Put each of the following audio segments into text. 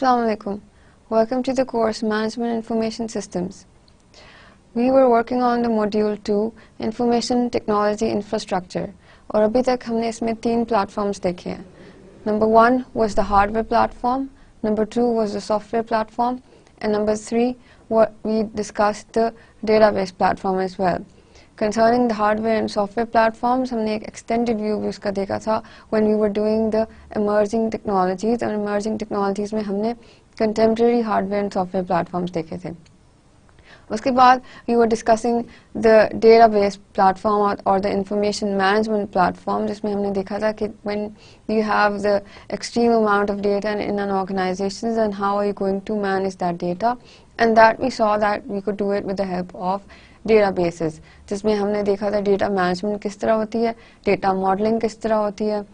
Assalamu alaikum. Welcome to the course Management Information Systems. We were working on the module 2 Information Technology Infrastructure और अभी तक हमने इसमें तीन platforms देखे हैं Number one was the hardware platform, number two was the software platform, and number three what we discussed the database platform as well. Concerning the hardware and software platforms, हमने एक extended view भी उसका देखा था when we were doing the emerging technologies और emerging technologies में हमने contemporary hardware and software platforms देखे थे उसके बाद we were discussing the database platform or, or the information management platform जिसमें हमने देखा था कि when you have the extreme amount of data in an organization then how are you going to manage that data and that we saw that we could do it with the help of databases जिसमें हमने देखा था data management किस तरह होती है data modeling किस तरह होती है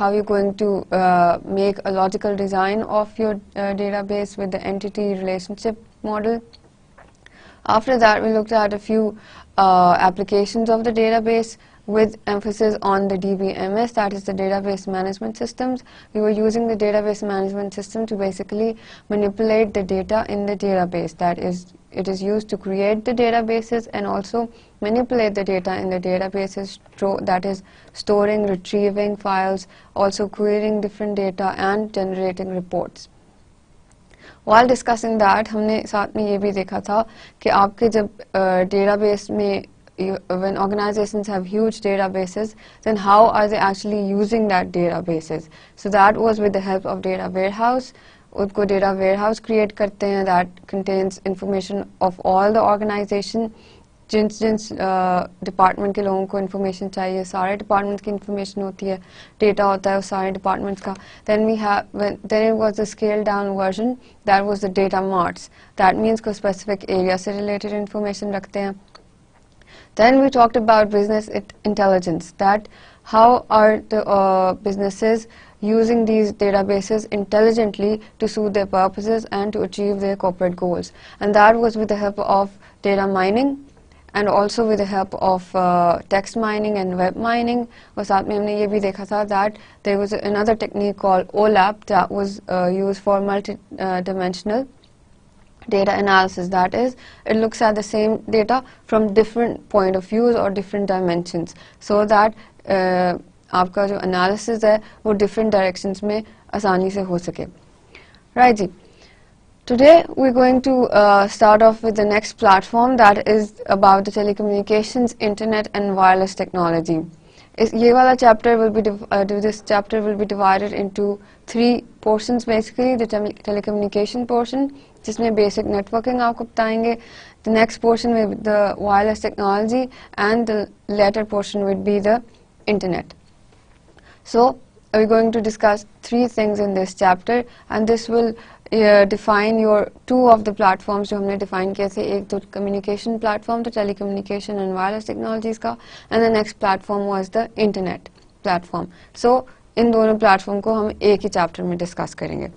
how you're going to uh, make a logical design of your uh, database with the entity relationship model after that, we looked at a few uh, applications of the database with emphasis on the DBMS, that is the database management systems. We were using the database management system to basically manipulate the data in the database. That is, it is used to create the databases and also manipulate the data in the databases, that is storing, retrieving files, also querying different data and generating reports. while discussing that हमने साथ में ये भी देखा था कि आपके जब database में when organizations have huge databases then how are they actually using that databases so that was with the help of data warehouse उनको data warehouse create करते हैं that contains information of all the organization Jin Jin department के लोगों को information चाहिए सारे department की information होती है डेटा होता है उस सारे डिपार्टमेंट्स का then we have then it was the scale down version that was the data marts that means को स्पेसिफिक एरिया से रिलेटेड इन्फॉर्मेशन रखते हैं Then we talked about business intelligence, that how are the uh, businesses using these databases intelligently to suit their purposes and to achieve their corporate goals. And that was with the help of data mining, and also with the help of uh, text mining and web mining और साथ में हमने ये भी देखा था that there was another technique called OLAP that was uh, used for multi-dimensional data analysis that is it looks at the same data from different point of views or different dimensions so that uh, आपका जो analysis है वो different directions में आसानी से हो सके right ji Today we're going to uh, start off with the next platform that is about the telecommunications, internet and wireless technology. Is ये वाला chapter will be uh, this chapter will be divided into three portions basically the tele telecommunication portion जिसमें basic networking आपको बताएंगे the next portion will be the wireless technology and the latter portion would be the internet. So we're going to discuss three things in this chapter and this will define your two of the platforms जो हमने define किए थे एक तो communication platform तो telecommunication and wireless technologies का and the next platform was the internet platform so इन दोनों platform को हम एक ही chapter में discuss करेंगे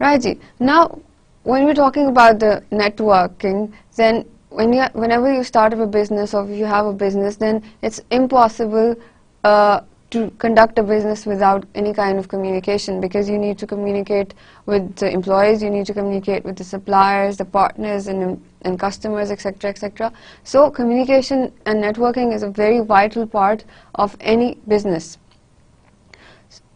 जी now when we're talking about the networking then when you whenever you start up a business or you have a business then it's impossible uh, to conduct a business without any kind of communication because you need to communicate with the employees, you need to communicate with the suppliers, the partners and, and customers, etc., etc. So communication and networking is a very vital part of any business.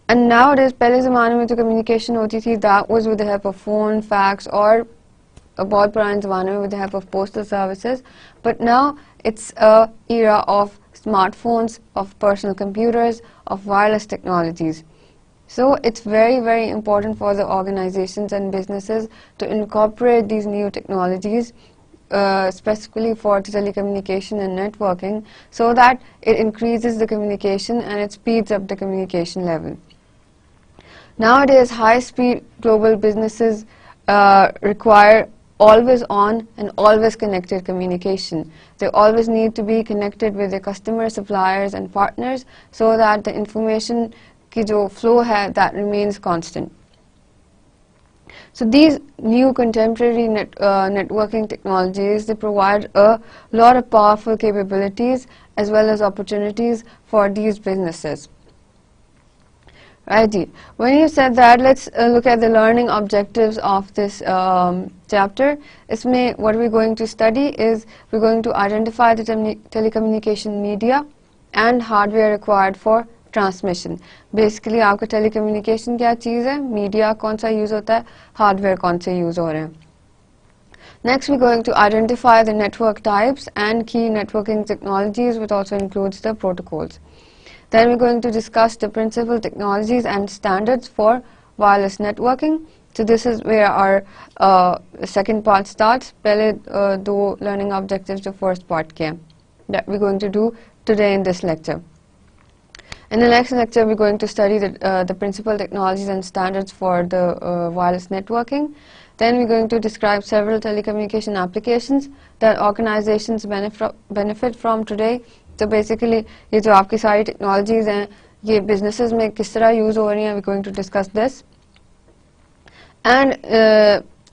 And nowadays, पहले ज़माने में जो communication होती थी that was with the help of phone, fax or बहुत पुराने ज़माने में with the help of postal services. But now it's a era of smartphones, of personal computers, of wireless technologies. So it's very, very important for the organizations and businesses to incorporate these new technologies uh, specifically for telecommunication and networking so that it increases the communication and it speeds up the communication level. Nowadays, high-speed global businesses uh, require always on and always connected communication. They always need to be connected with their customers, suppliers and partners so that the information ki jo flow hai that remains constant. So these new contemporary net, uh, networking technologies, they provide a lot of powerful capabilities as well as opportunities for these businesses. Righty. When you said that, let's uh, look at the learning objectives of this um, chapter. इसमें what we're going to study is we're going to identify the telecommunication media and hardware required for transmission. Basically आपका telecommunication क्या चीज़ है media कौन सा use होता है hardware कौन से use हो रहे हैं Next, we're going to identify the network types and key networking technologies, which also includes the protocols. Then we're going to discuss the principal technologies and standards for wireless networking. So this is where our uh, second part starts. Pehle uh, do learning objectives the first part came that we're going to do today in this lecture. In the next lecture, we're going to study the, uh, the principal technologies and standards for the uh, wireless networking. Then we're going to describe several telecommunication applications that organizations benefit from today तो basically ये जो आपकी सारी technologies हैं ये businesses में किस तरह यूज़ हो रही हैं we going to discuss this and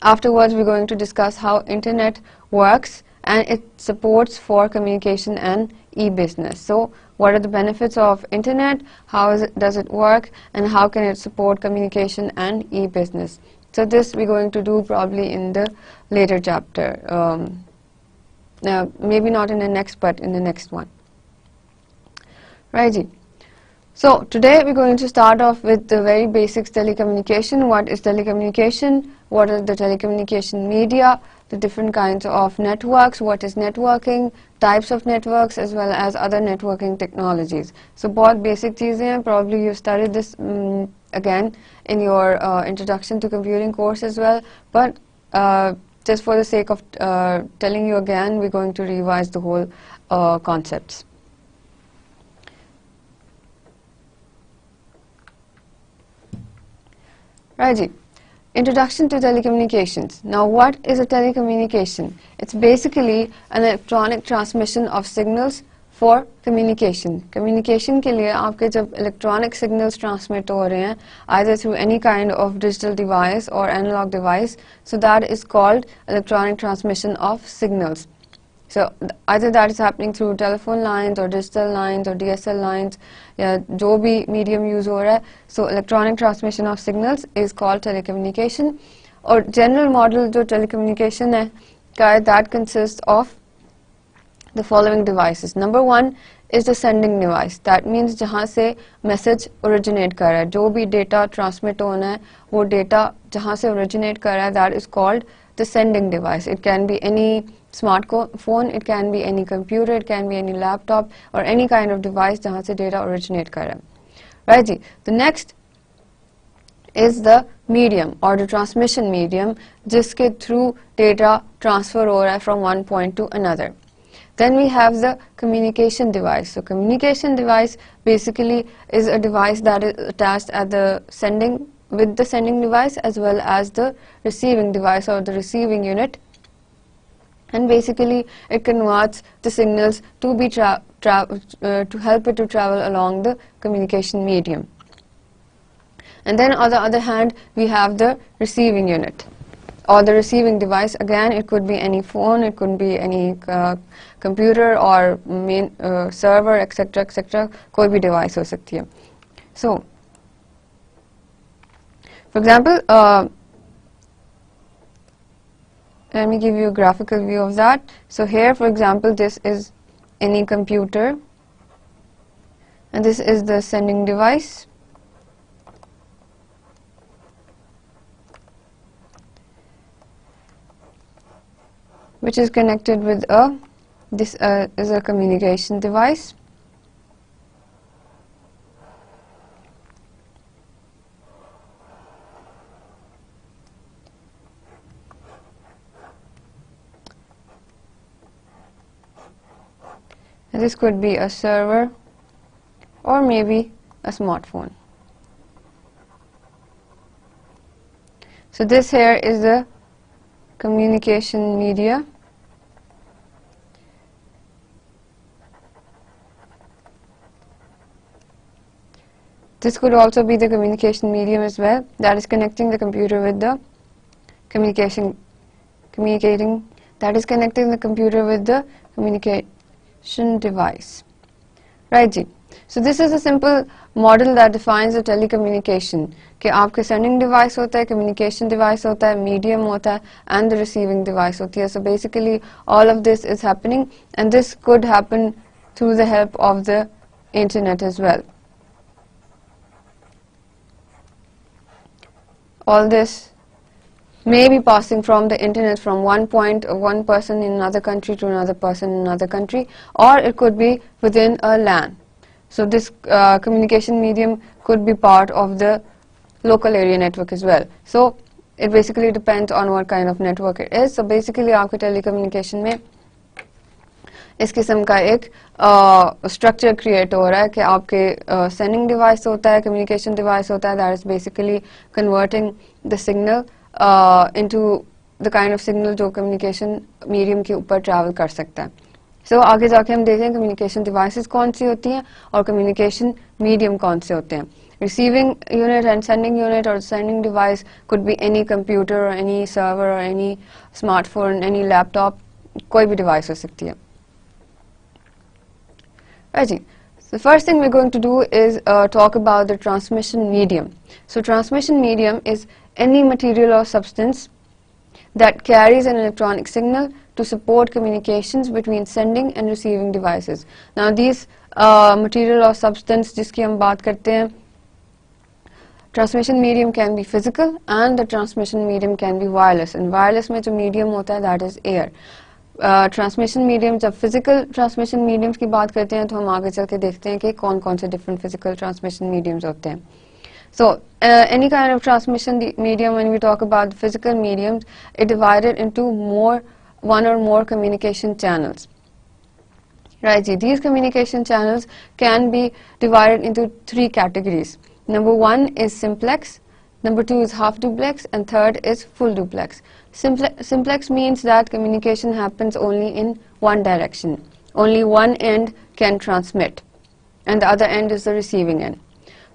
afterwards we're going to discuss how internet works and it supports for communication and e-business so what are the benefits of internet how it, does it work and how can it support communication and e-business so this we're going to do probably in the later chapter um, now maybe not in the next but in the next one Righty. So today we're going to start off with the very basics telecommunication. What is telecommunication? What are the telecommunication media? The different kinds of networks. What is networking? Types of networks as well as other networking technologies. So बहुत basic चीज़ें हैं. Probably you studied this um, again in your uh, introduction to computing course as well. But uh, just for the sake of uh, telling you again, we're going to revise the whole uh, concepts. Raji, introduction to telecommunications. Now what is a telecommunication? It's basically an electronic transmission of signals for communication. Communication के लिए आपके जब electronic signals transmit हो रहे हैं either through any kind of digital device or analog device, so that is called electronic transmission of signals. So either that is happening through telephone lines or digital lines or DSL lines या जो भी medium use हो रहा है so electronic transmission of signals is called telecommunication और general model जो telecommunication है का that consists of the following devices number one is the sending device that means जहाँ से message originate कर रहा है जो भी data transmit होना है वो data जहाँ से originate कर रहा है that is called the sending device it can be any smartphone, phone, it can be any computer, it can be any laptop or any kind of device jahan se data originate kar Right ji. The next is the medium or the transmission medium jiske through data transfer ho raha from one point to another. Then we have the communication device. So communication device basically is a device that is attached at the sending with the sending device as well as the receiving device or the receiving unit and basically it converts the signals to be uh, to help it to travel along the communication medium. And then on the other hand, we have the receiving unit or the receiving device. Again, it could be any phone, it could be any uh, computer or main uh, server, etc., etc. कोई भी device हो सकती है. So, for example, uh, let me give you a graphical view of that. So here, for example, this is any computer and this is the sending device. which is connected with a this uh, is a communication device this could be a server or maybe a smartphone. So this here is the communication media. This could also be the communication medium as well that is connecting the computer with the communication communicating that is connecting the computer with the communicate device. Right, Ji. So this is a simple model that defines the telecommunication कि आपके sending device होता है communication device होता है medium होता है and the receiving device होती है so basically all of this is happening and this could happen through the help of the internet as well all this may be passing from the internet from one point of one person in another country to another person in another country or it could be within a LAN. So this uh, communication medium could be part of the local area network as well. So it basically depends on what kind of network it is. So basically आपके telecommunication में इस किस्म का एक structure uh, create हो रहा है कि आपके सेंडिंग uh, डिवाइस होता है कम्युनिकेशन डिवाइस होता है that is basically converting the signal into the kind of signal जो कम्युनिकेशन मीडियम के ऊपर ट्रैवल कर सकता है सो so, आगे जाके हम देखें कम्युनिकेशन डिवाइसेस कौन सी होती हैं और कम्युनिकेशन मीडियम कौन से होते हैं receiving unit and sending unit or sending device could be any computer or any server or any smartphone any laptop कोई भी device हो सकती है right the first thing we're going to do is uh, talk about the transmission medium so transmission medium is any material or substance that carries an electronic signal to support communications between sending and receiving devices. Now these uh, material or substance जिसकी हम बात करते हैं transmission medium can be physical and the transmission medium can be wireless and wireless में जो medium होता है that is air. Transmission uh, medium जब फिजिकल ट्रांसमिशन मीडियम्स की बात करते हैं तो हम आगे चल के देखते हैं कि कौन कौन से डिफरेंट फिजिकल ट्रांसमिशन मीडियम्स होते हैं So uh, any kind of transmission medium, when we talk about physical mediums, it divided into more, one or more communication channels. Right, these communication channels can be divided into three categories. Number one is simplex, number two is half duplex, and third is full duplex. Simple simplex means that communication happens only in one direction. Only one end can transmit and the other end is the receiving end.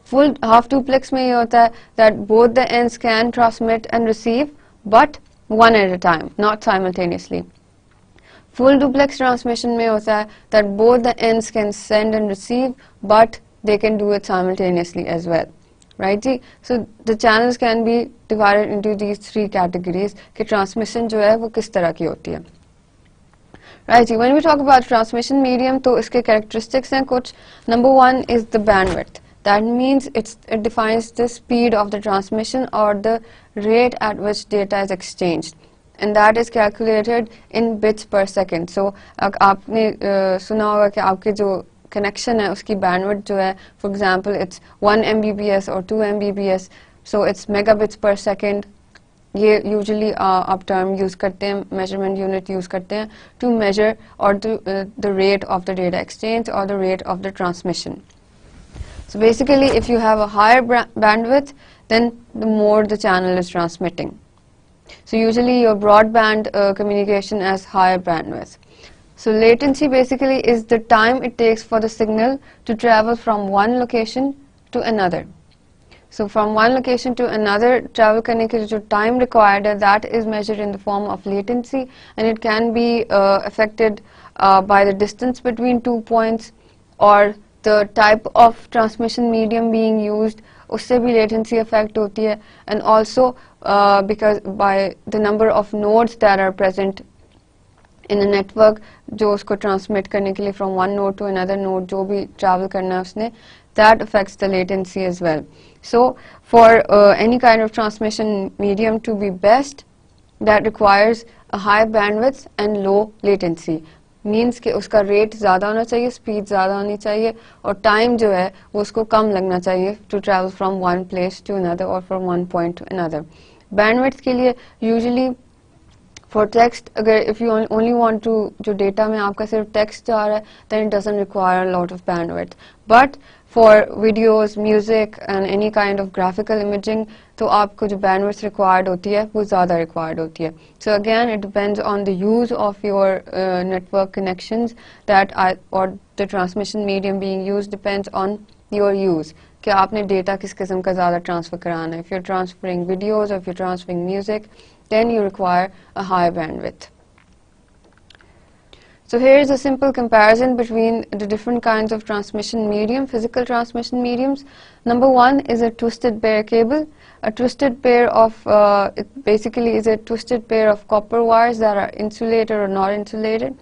Full half duplex may be that both the ends can transmit and receive but one at a time, not simultaneously. Full duplex transmission may be that both the ends can send and receive but they can do it simultaneously as well. Right ji? So the channels can be divided into these three categories कि transmission जो है वो किस तरह की होती है। Right ji when we talk about transmission medium तो इसके कैरेक्टरिस्टिक्स हैं कुछ। Number one is the bandwidth that means it's it defines the speed of the transmission और the rate at which data is exchange and that is calculated in bits per second. so आपने सुना होगा कि आपके जो connection है उसकी bandwidth जो है, for example, it's 1 Mbps or 2 Mbps. So, it's megabits per second. ये usually आप term use करते हैं, measurement unit use करते हैं to measure or to, uh, the rate of the data exchange or the rate of the transmission. So basically if you have a higher bandwidth then the more the channel is transmitting. So usually your broadband uh, communication has higher bandwidth. So latency basically is the time it takes for the signal to travel from one location to another. So from one location to another travel करने के time required that is measured in the form of latency and it can be uh, affected uh, by the distance between two points or the type of transmission medium being used usse bhi latency effect hoti hai and also uh, because by the number of nodes that are present in a network जो उसको transmit करने के लिए from one node to another node जो भी travel करना है उसने that affects the latency as well so for any kind of transmission medium to be best that requires high bandwidth and low latency means कि उसका rate ज़्यादा होना चाहिए स्पीड ज़्यादा होनी चाहिए, और टाइम जो है, वो उसको कम लगना चाहिए to travel from one place to another और from one point to another bandwidth के लिए usually फॉर टेक्स्ट अगर if you only want to जो डेटा में आपका सिर्फ टेक्स्ट जा रहा है then it doesn't require lot of bandwidth but for videos, music and any kind of graphical imaging तो आपको जो bandwidth required होती है वो ज़्यादा required होती है so again it depends on the use of your uh, network connections that I, or the transmission medium being used depends on your use कि आपने data किस किस्म का ज़्यादा transfer कराना है if you're transferring videos or if you're transferring music then you require a higher bandwidth So here is a simple comparison between the different kinds of transmission medium, physical transmission mediums. Number one is a twisted pair cable. A twisted pair of, uh, it basically is a twisted pair of copper wires that are insulated or not insulated.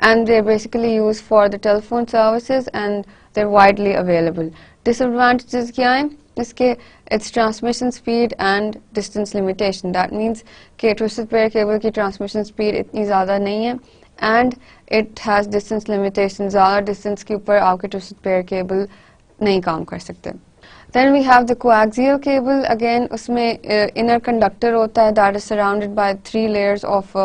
And they're basically used for the telephone services and they're widely available. Disadvantages kya hai? इसके it's transmission speed and distance limitation that means कि twisted pair cable की transmission speed इतनी ज़्यादा नहीं है and it has distance limitation ज़्यादा distance के ऊपर आपके ट्विस्टेड पेयर केबल नहीं काम कर सकते. Then we have the coaxial cable again उसमें इनर कंडक्टर होता है that is surrounded by three layers of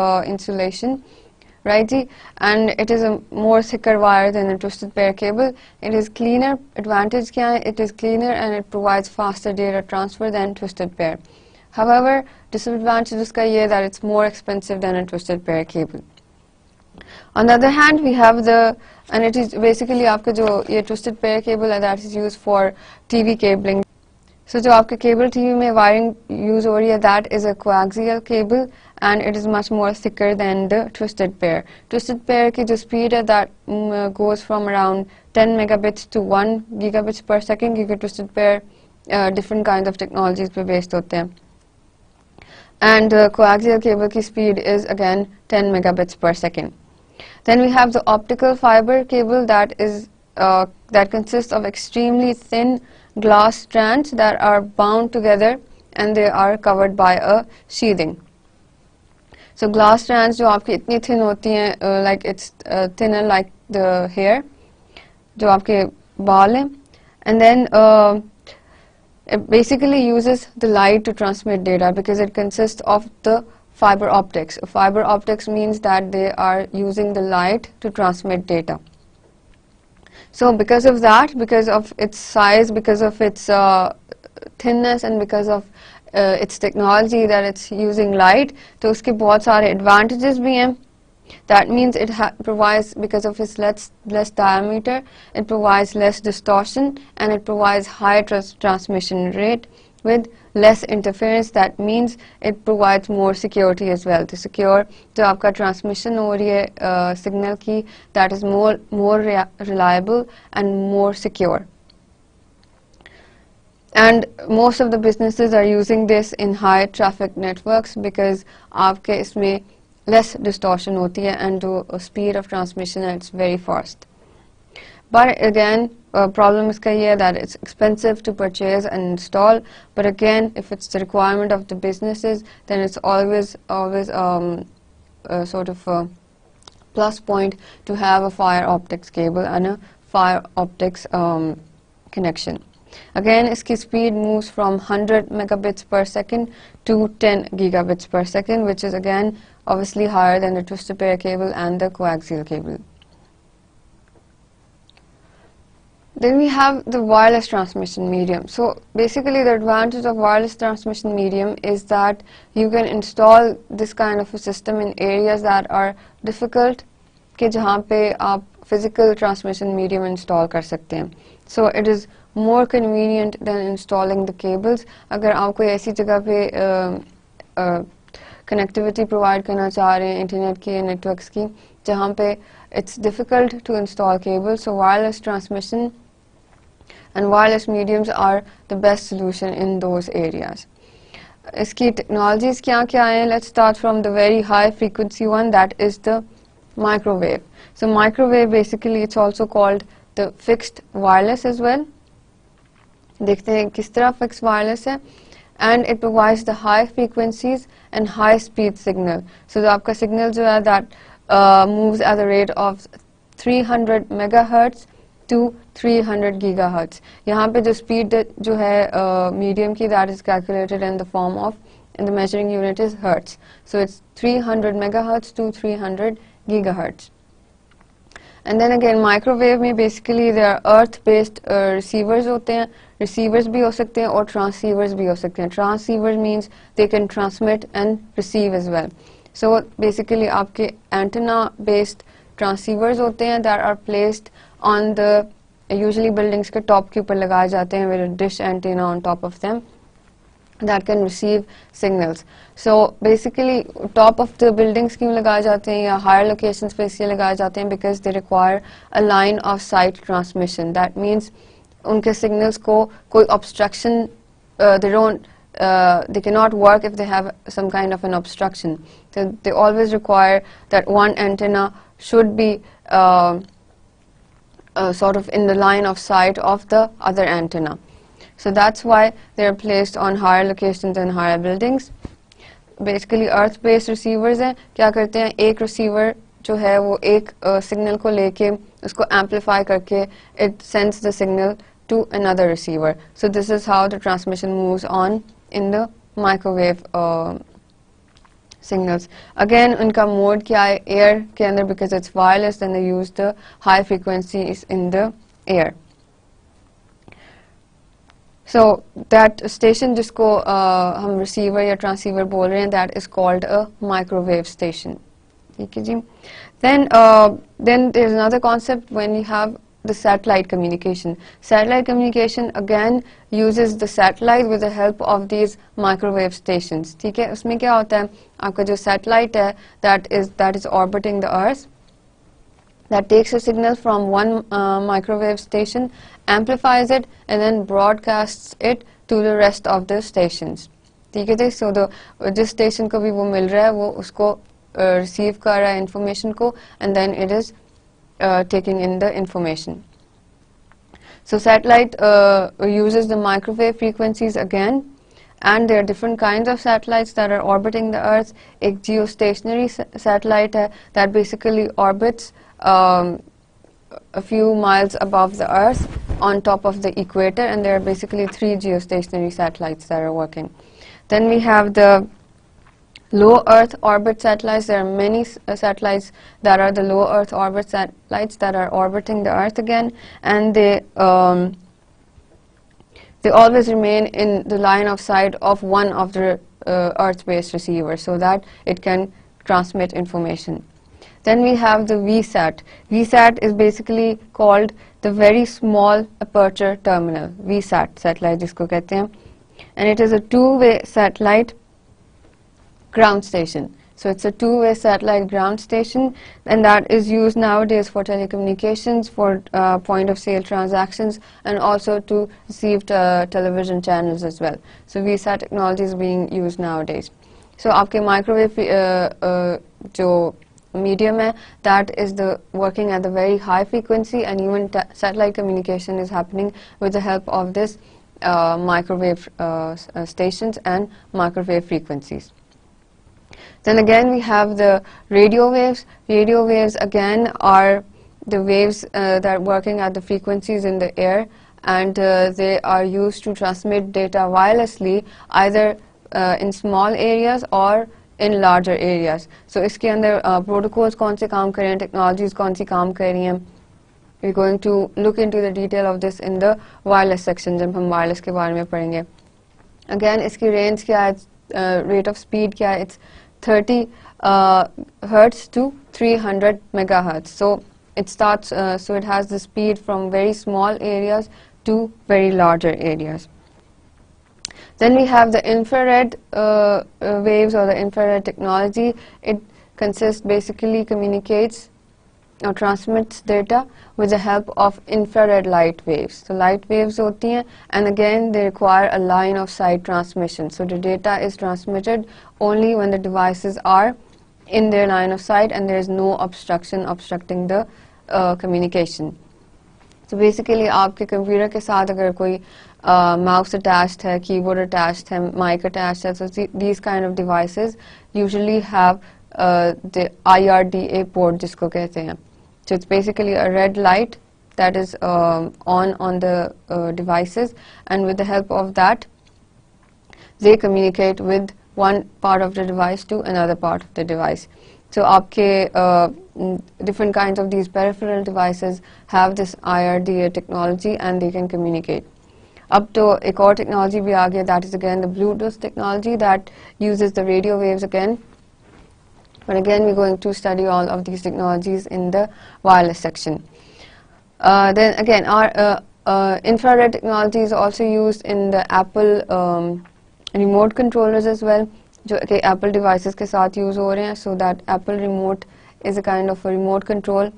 righty? And it is a more thicker wire than a twisted pair cable. It is cleaner advantage kya hai? it is cleaner and it provides faster data transfer than twisted pair. However disadvantage uska ye that it's more expensive than a twisted pair cable. On the other hand we have the and it is basically aapka jo ye twisted pair cable that is used for tv cabling. So जो आपके cable TV में wiring use हो रही है that is a coaxial cable and it is much more thicker than the twisted pair. Twisted pair की जो speed है that um, goes from around 10 megabits to 1 gigabits per second क्योंकि twisted pair uh, different kinds of technologies पे based होते हैं. And uh, coaxial cable की speed is again 10 megabits per second. Then we have the optical fiber cable that is uh, that consists of extremely thin glass strands that are bound together and they are covered by a sheathing. So glass strands जो आपकी इतनी thin होती हैं uh, like it's uh, thinner like the hair जो आपके बाल हैं and then uh, it basically uses the light to transmit data because it consists of the fiber optics. Fiber optics means that they are using the light to transmit data. So because of that, because of its size, because of its uh, thinness and because of uh, its technology that it's using light, तो उसके बहुत सारे advantages भी हैं. That means it provides, because of its less, less diameter, it provides less distortion and it provides higher trans transmission rate with less interference that means it provides more security as well. To secure to aapka transmission over rahi uh, signal key that is more more rea reliable and more secure. And most of the businesses are using this in high traffic networks because aapke isme less distortion hoti hai and the uh, speed of transmission is very fast but again uh, problem is here that it's expensive to purchase and install. But again if it's the requirement of the businesses then it's always always um, a sort of a plus point to have a fiber optics cable and a fiber optics um, connection. Again its speed moves from 100 megabits per second to 10 gigabits per second which is again obviously higher than the twisted pair cable and the coaxial cable Then we have the wireless transmission medium. So basically the advantage of wireless transmission medium is that you can install this kind of a system in areas that are difficult कि जहाँ पे आप physical transmission medium install कर सकते हैं. So it is more convenient than installing the cables. अगर आप कोई ऐसी जगह पे uh, uh, connectivity provide करना चाह रहे हैं internet के networks की जहाँ पे it's difficult to install cables. So wireless transmission and wireless mediums are the best solution in those areas. इसकी technologies क्या क्या हैं? Let's start from the very high frequency one that is the microwave. So microwave basically it's also called the fixed wireless as well. देखते हैं किस तरह fixed wireless है and it provides the high frequencies and high speed signal. So the आपका signal जो है that uh, moves at the rate of 300 megahertz to 300 gigahertz. यहाँ पे जो speed जो है uh, medium की that is calculated in the form of and the measuring unit is hertz. So it's 300 megahertz to 300 gigahertz. And then again microwave में basically there are earth based uh, receivers होते हैं receivers भी हो सकते हैं और transceivers भी हो सकते हैं transceivers means they can transmit and receive as well so basically आपके antenna based transceivers होते हैं that are placed on the usually buildings के top के ऊपर लगाए जाते हैं with a dish antenna on top of them that can receive signals. So basically top of the buildings क्यों लगाए जाते हैं या higher locations पे इसलिए लगाए जाते हैं because they require a line of sight transmission. That means उनके signals को कोई obstruction uh, they don't uh, they cannot work if they have some kind of an obstruction. So they always require that one antenna should be uh, uh, sort of in the line of sight of the other antenna. So that's why they are placed on higher locations and higher buildings. Basically earth based receivers हैं क्या करते हैं एक receiver जो है वो एक signal को लेके उसको amplify करके it sends the signal to another receiver. So this is how the transmission moves on in the microwave uh, signals. Again, उनका mode क्या है air के अंदर because it's wireless then they use the high frequencies in the air. So that station जिसको uh, हम receiver या transceiver बोल रहे हैं that is called a microwave station. ठीक है जी. Then uh, then there's another concept when you have the satellite communication. Satellite communication again uses the satellite with the help of these microwave stations. ठीक है उसमें क्या होता है आपका जो satellite है that is that is orbiting the earth that takes a signal from one uh, microwave station amplifies it and then broadcasts it to the rest of the stations ठीक है so the जिस station को भी वो मिल रहा है वो उसको uh, receive कर रहा है information को and then it is uh, taking in the information. So satellite uh, uses the microwave frequencies again and there are different kinds of satellites that are orbiting the earth. A geostationary sa satellite uh, that basically orbits um, a few miles above the earth on top of the equator and there are basically three geostationary satellites that are working. Then we have the low Earth orbit satellites. There are many uh, satellites that are the low Earth orbit satellites that are orbiting the Earth again, and they um, they always remain in the line of sight of one of the uh, Earth-based receivers, so that it can transmit information. Then we have the VSAT. VSAT is basically called the very small aperture terminal. VSAT satellite जिसको कहते हैं, and it is a two-way satellite ground station. So it's a two-way satellite ground station and that is used nowadays for telecommunications, for uh, point-of-sale transactions and also to receive television channels as well. So VSAT technology is being used nowadays. So आपके microwave uh, uh, जो medium hai, that is the working at the very high frequency and even satellite communication is happening with the help of this uh, microwave uh, uh, stations and microwave frequencies. Then again we have the radio waves. Radio waves again are the waves uh, that are working at the frequencies in the air and uh, they are used to transmit data wirelessly either uh, in small areas or in larger areas. So इसके अंदर uh, protocols कौन से काम कर technologies कौन सी काम कर रही हैं we're going to look into the detail of this in the wireless section जब हम wireless के बारे में पढ़ेंगे again इसकी range क्या है uh, rate of speed क्या है it's 30 uh, hertz to 300 megahertz. So it starts, uh, so it has the speed from very small areas to very larger areas. Then we have the infrared uh, uh waves or the infrared technology. It consists basically communicates or transmits data with the help of infrared light waves. So light waves hoti hain and again they require a line of sight transmission. So the data is transmitted only when the devices are in their line of sight and there is no obstruction obstructing the uh, communication. So basically आपके computer के साथ अगर कोई mouse attached है, keyboard attached है, mic attached है, so these kind of devices usually have uh, the IRDA port जिसको कहते हैं. so it's basically a red light that is um, on on the uh, devices and with the help of that they communicate with one part of the device to another part of the device. So aapke uh, different kinds of these peripheral devices have this IRDA technology and they can communicate. Up to a core technology bhi that is again the Bluetooth technology that uses the radio waves again but again, we're going to study all of these technologies in the wireless section. Uh, then again, our uh, uh, infrared technology is also used in the Apple um, remote controllers as well जो कि Apple devices के साथ use हो रहे हैं so that Apple remote is a kind of a remote control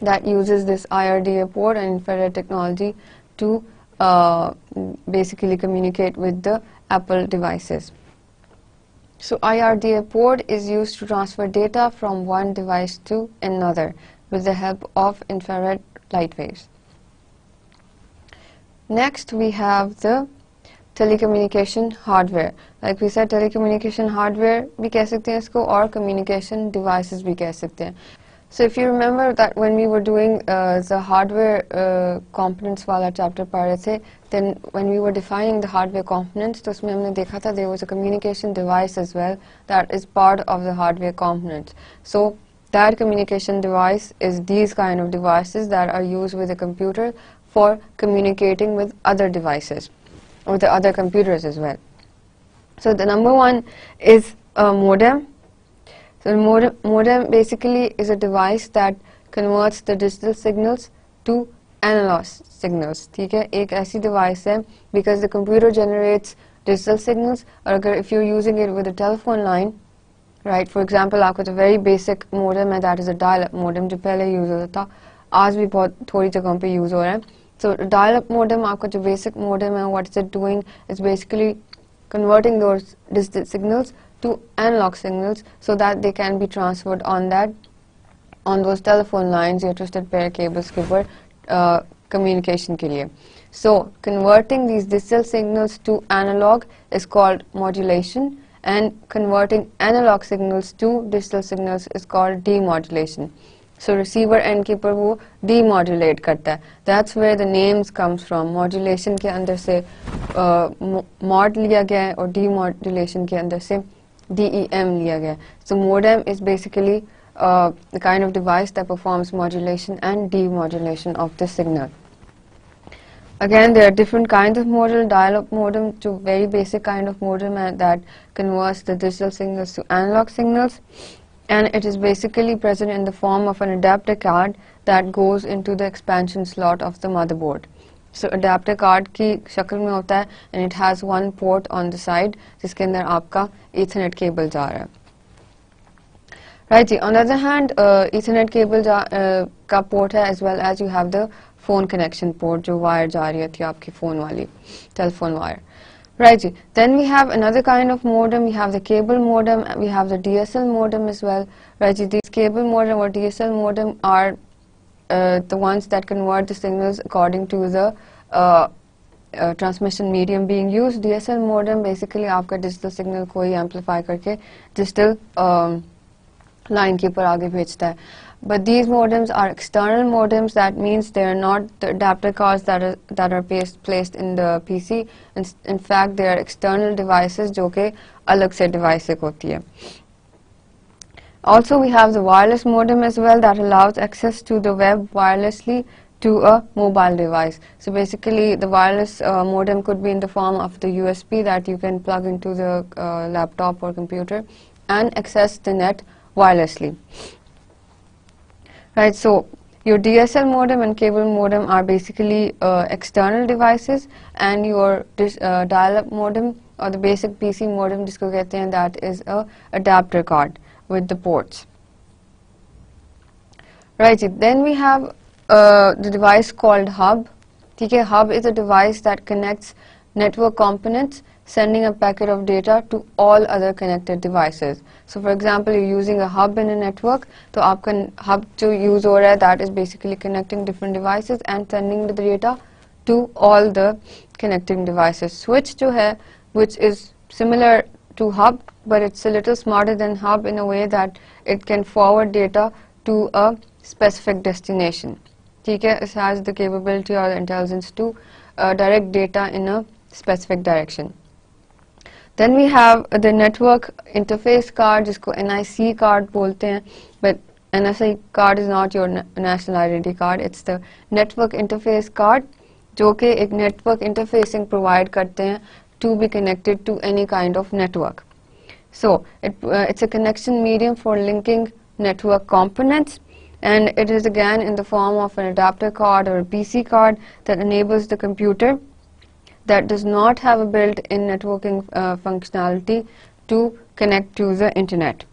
that uses this IRDA port and infrared technology to uh, basically communicate with the Apple devices. So IRDA port is used to transfer data from one device to another with the help of infrared light waves. Next we have the telecommunication hardware. Like we said telecommunication hardware भी कह सकते हैं इसको और communication devices भी कह सकते हैं. So if you remember that when we were doing uh, the hardware uh, components wala chapter पढ़ then when we were defining the hardware components तो उसमें हमने देखा था there was a communication device as well that is part of the hardware components. So that communication device is these kind of devices that are used with a computer for communicating with other devices or the other computers as well. So the number one is a modem so modem, modem basically is a device that converts the digital signals to analog signals. ठीक है एक ऐसी device है because the computer generates digital signals और अगर if you're using it with a telephone line right for example आपको तो very basic modem है that is a dial-up modem जो पहले use होता था आज भी बहुत थोड़ी जगहों पे use हो रहा है so dial-up modem आपका जो basic modem है what is it doing is basically converting those digital signals to analog signals so that they can be transferred on that on those telephone lines your twisted pair cables के ऊपर uh, communication के लिए so converting these digital signals to analog is called modulation and converting analog signals to digital signals is called demodulation so receiver end के ऊपर वो demodulate करता है that's where the names comes from modulation के अंदर से uh, mod लिया गया है और demodulation के अंदर से DEM liya gaya. So modem is basically uh, the kind of device that performs modulation and demodulation of the signal. Again, there are different kinds of modem, dial-up modem to very basic kind of modem that converts the digital signals to analog signals. And it is basically present in the form of an adapter card that goes into the expansion slot of the motherboard. So adapter card की शक्ल में होता है and it has one port on the side जिसके अंदर आपका Ethernet cable जा रहा है। Right ji on the other hand ethernet cable का पोर्ट है as well as you have the phone connection port जो वायर जा रही होती है आपकी फ़ोन वाली telephone wire right ji then we have another kind of of we have the cable cable we have the DSL DSL modem well right ji this cable modem और DSL modem are uh, the ones that convert the signals according to the uh, uh, transmission medium being used. DSL modem basically आपका digital signal को ही amplify करके digital um, line के ऊपर आगे भेजता है. But these modems are external modems. That means they are not the adapter cards that are that are placed placed in the PC. In, in fact, they are external devices जो कि अलग से device होती है. Also we have the wireless modem as well that allows access to the web wirelessly to a mobile device. So basically the wireless uh, modem could be in the form of the USB that you can plug into the uh, laptop or computer and access the net wirelessly. Right, so your DSL modem and cable modem are basically uh, external devices and your uh, dial-up modem or the basic PC modem जिसको कहते हैं that is a adapter card with the ports. Right, then we have uh, the device called hub. Okay, hub is a device that connects network components sending a packet of data to all other connected devices. So for example, you're using a hub in a network, so aapka hub to use or that is basically connecting different devices and sending the data to all the connecting devices. Switch to hai, which is similar to hub but it's a little smarter than hub in a way that it can forward data to a specific destination. It has the capability or intelligence to uh, direct data in a specific direction. Then we have the network interface card जिसको NIC card बोलते हैं but NIC card is not your national identity card it's the network interface card जो कि एक network interfacing provide करते हैं to be connected to any kind of network. So it, uh, it's a connection medium for linking network components and it is again in the form of an adapter card or a PC card that enables the computer that does not have a built-in networking uh, functionality to connect to the internet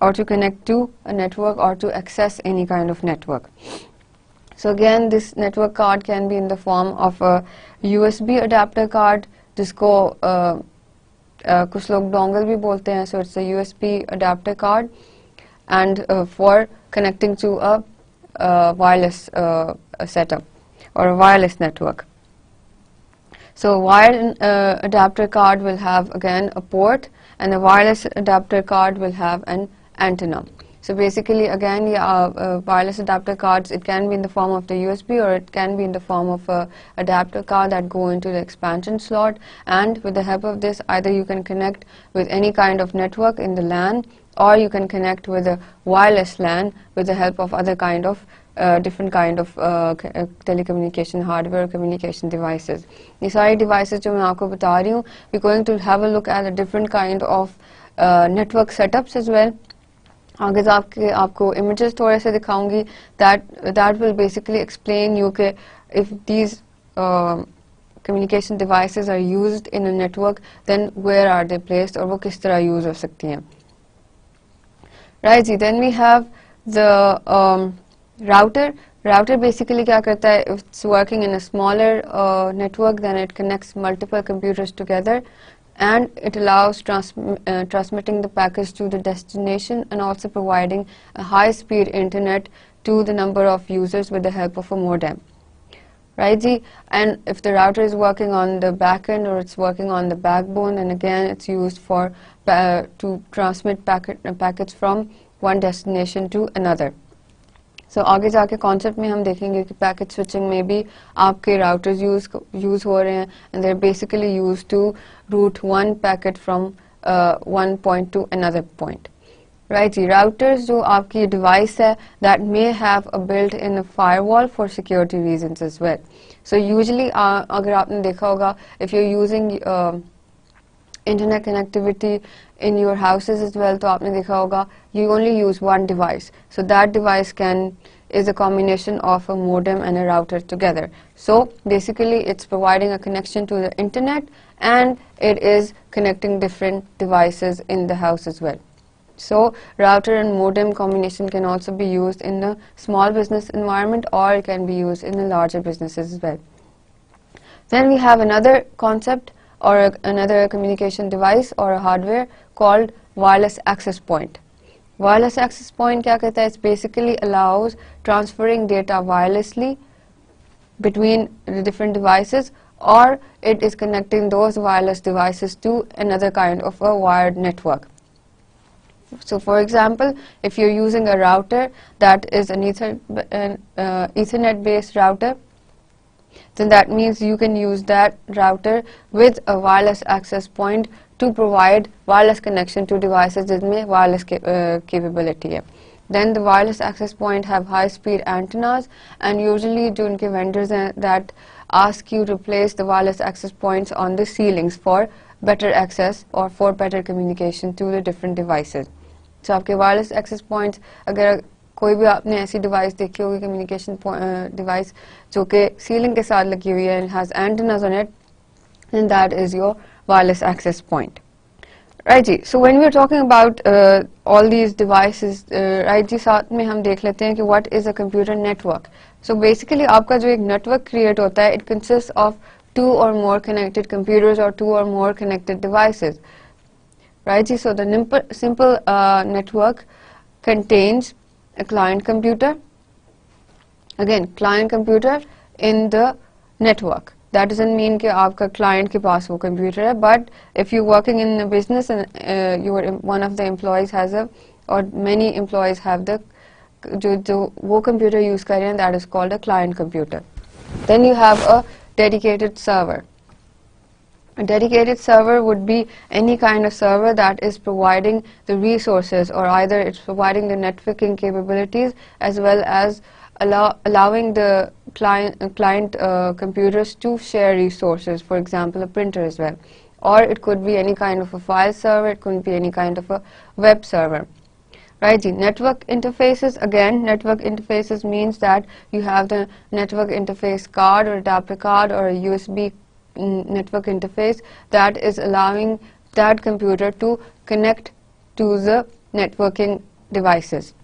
or to connect to a network or to access any kind of network. So again this network card can be in the form of a USB adapter card जिसको uh, uh, कुछ लोग dongle भी बोलते हैं so it's a USB adapter card and uh, for connecting to a uh, wireless uh, setup or a wireless network. So wired uh, adapter card will have again a port and the wireless adapter card will have an antenna. So basically again yeah, uh, uh, wireless adapter cards it can be in the form of the USB or it can be in the form of a adapter card that go into the expansion slot and with the help of this either you can connect with any kind of network in the LAN or you can connect with a wireless LAN with the help of other kind of uh, different kind of uh, uh, telecommunication hardware communication devices. These सारी devices जो मैं आपको बता रही हूँ we're going to have a look at a different kind of uh, network setups as well. आगे आपके, आपको इमेजेस थोड़े से दिखाऊँगी. That that will basically explain you के if these communication devices are used in a network then where are they placed और वो किस तरह यूज़ हो सकती हैं. Right ji then we have the router router basically क्या करता है it's working in a smaller network then it connects multiple computers together and it allows uh, transmitting the package to the destination and also providing a high speed internet to the number of users with the help of a modem. Right and if the router is working on the back end or it's working on the backbone then again it's used for uh, to transmit packet, uh, packets from one destination to another so so, आगे जाके concept में हम देखेंगे कि packet switching में भी आपके routers use use हो रहे हैं and there basically used to route one packet from one point to another point right ji routers जो आपकी डिवाइस है that may have a built in a firewall for security reasons as well so usually अगर आपने देखा होगा if you using internet connectivity in your houses as well तो आपने देखा होगा you only use one device so that device can is a combination of a modem and a router together so basically it's providing a connection to the internet and it is connecting different devices in the house as well so router and modem combination can also be used in the small business environment or it can be used in the larger businesses as well then we have another concept or a, another communication device or a hardware called wireless access point. Wireless access point kya kehta hai? It basically allows transferring data wirelessly between the different devices or it is connecting those wireless devices to another kind of a wired network. So for example, if you're using a router that is an ether, uh, Ethernet based router then that means you can use that router with a wireless access point to provide wireless connection to devices जिसमें wireless cap uh, capability है. Then the wireless access point have high speed antennas and usually जो उनके vendors हैं that ask you to place the wireless access points on the ceilings for better access or for better communication to the different devices. So आपके wireless access points अगर कोई भी आपने ऐसी device देखी होगी कम्युनिकेशन डिवाइस जो कि सीलिंग के साथ लगी हुई है and has antennas on it and that is your wireless access point right ji so when we are talking about all these devices right जी, साथ में हम देख लेते हैं कि what is a computer network so basically आपका जो एक नेटवर्क क्रिएट होता है it consist of two or more connected computers or two or more connected devices. Right ji so simple uh, simple network contains a client computer again client computer in the network that doesn't mean कि आपका client के पास वो computer है but if you're working in a business and uh, you are one of the employees has a or many employees have the जो जो वो computer use कर रहे हैं that is called a client computer then you have a dedicated server a dedicated server would be any kind of server that is providing the resources or either it's providing the networking capabilities as well as allow, allowing the client, uh, client uh, computers to share resources, for example a printer as well. Or it could be any kind of a file server, it could be any kind of a web server. Right, the network interfaces, again, network interfaces means that you have the network interface card or adapter card or a USB network interface that is allowing that computer to connect to the networking devices.